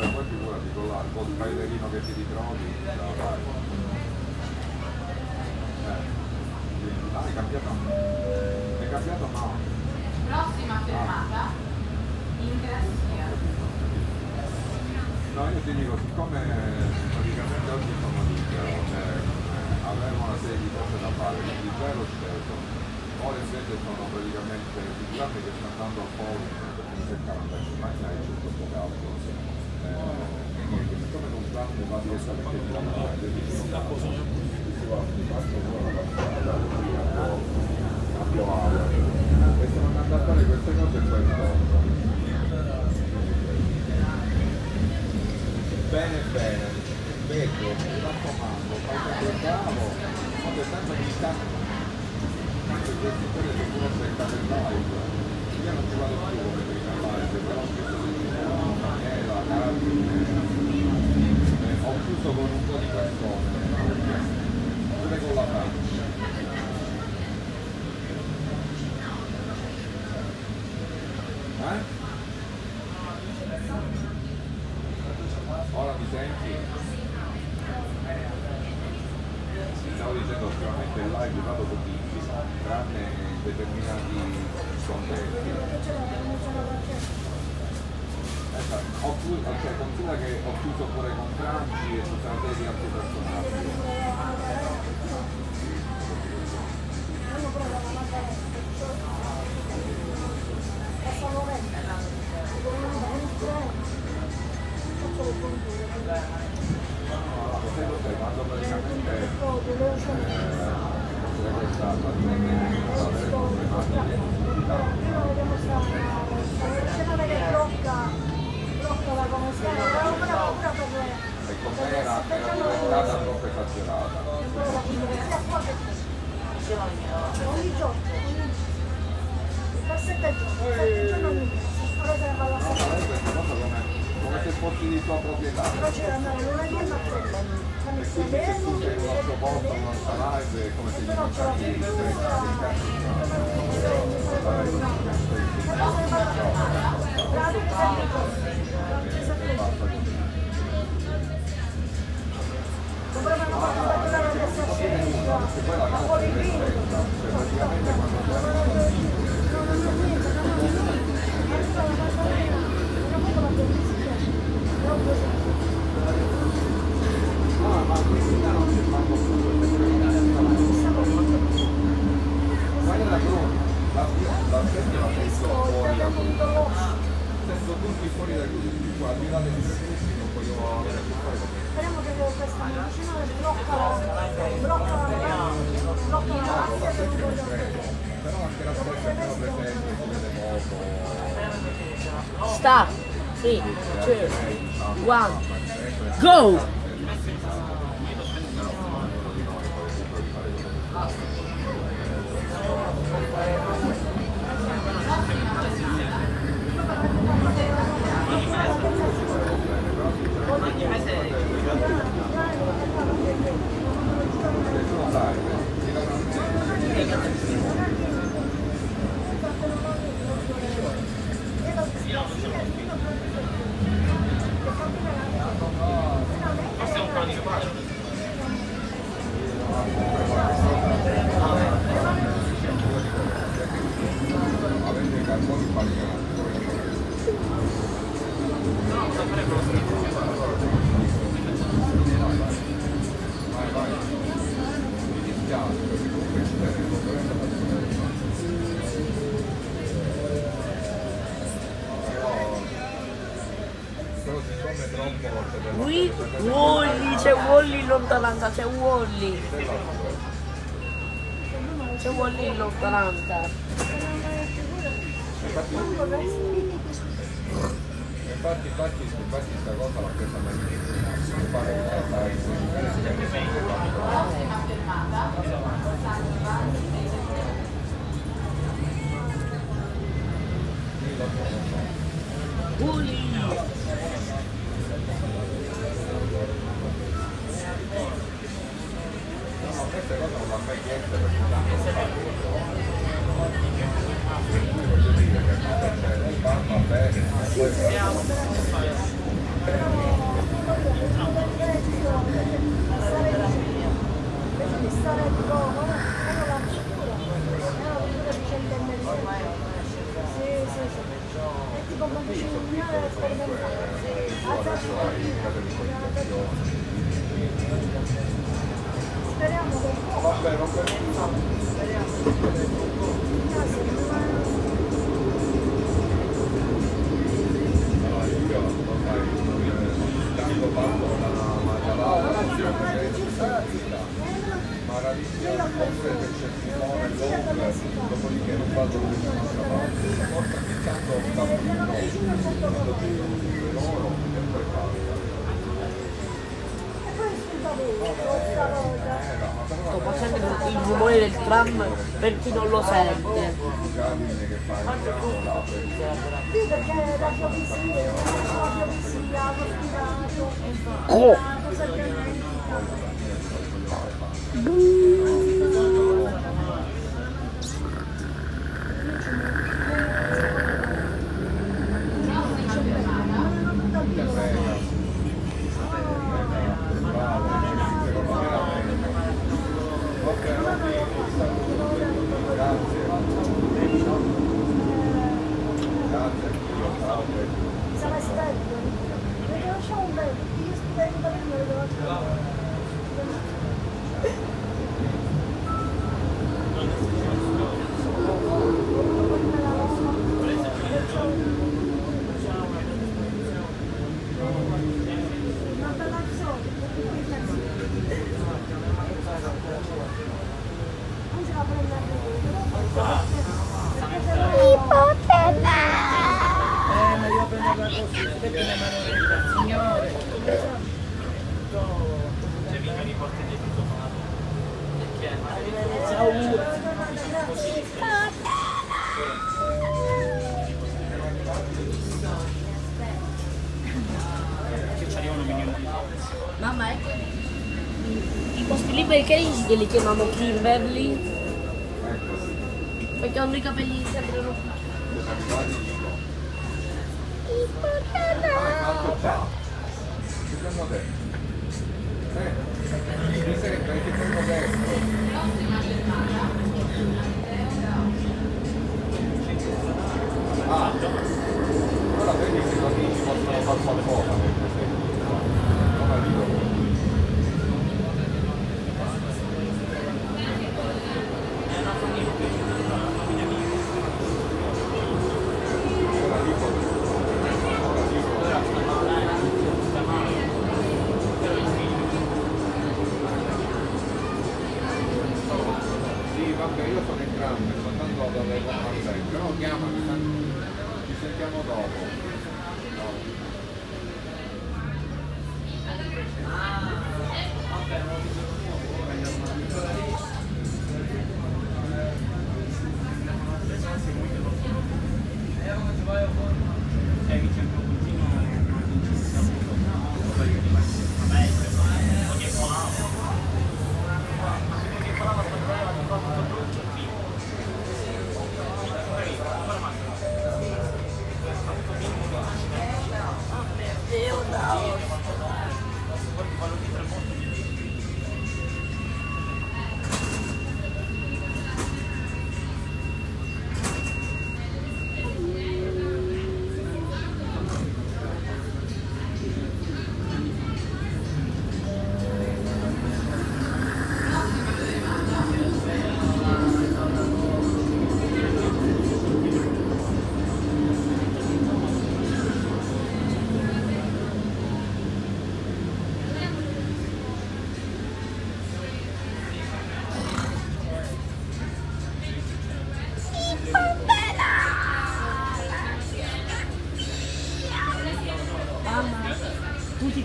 Vabbè, poi figurati con la- col trailerino che ti ritrovi. da- ah, è cambiato? È cambiato no. Prossima fermata, Ingrazia. No, io ti dico, siccome praticamente oggi sono libero, cioè, eh, avevo una serie di cose da fare, quindi zero sceso. Ora invece sono praticamente, figurati che sto andando a Polin, perché mi cercano andare in macchina e c'è Vado pochissimo, tranne determinati contesti. Ho chiuso, cioè considera che ho chiuso pure con Crunchy e tutta una serie di altri personaggi. Eh, e la No, ma lei questa cosa come, se fossi di sua proprietà. Però c'era andare lunedì e martedì. E quindi se tu sei altro posto, in un'altra live, è come se gli mancavi Stop. Three, two, one. Go! Qui, Wally, c'è Wally in lontananza, c'è Wally. C'è Wally in lontananza. Infatti, infatti, infatti, sta cosa l'ha presa meglio. Mai chieste perché tanto lo Speriamo che Vabbè, non per No, io ormai tanto parlo la Magalà, Maraviglia, Monte del Certimone, Londra, dopodiché non vado più da un'altra parte. Ogni tanto cammino, vado più loro e poi basta. Sto facendo il rumore del tram per chi non lo sente. Sì, Oh sarà esperto. Perché non c'è un bel, io spero da prima devo Una bella Non si va a prendere Mamma, ecco. I posti liberi che li chiamano Kimberly? Perché hanno i capelli sempre rossi. Gracias. 到。Mamma,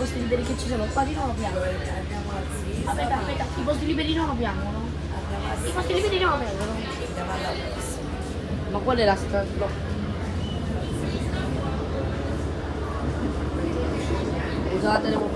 posti liberi che ci sono qua di nuovo piangono. Aspetta, aspetta, i posti liberi non piangono. I posti liberi non piangono. Ma qual è la strada? No. Scusate, devo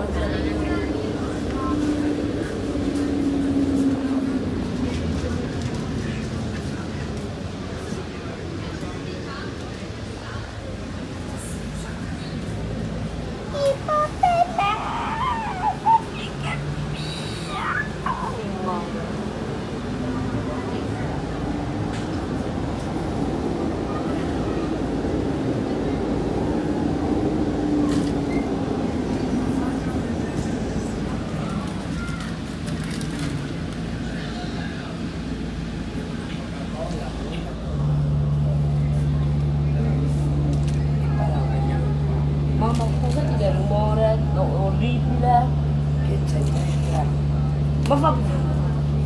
Ma fa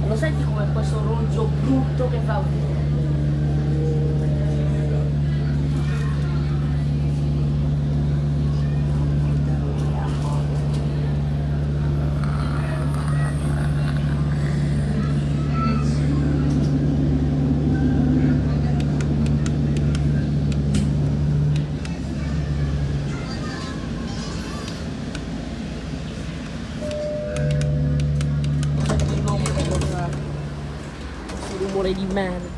Lo senti come questo ronzo brutto che fa? Lo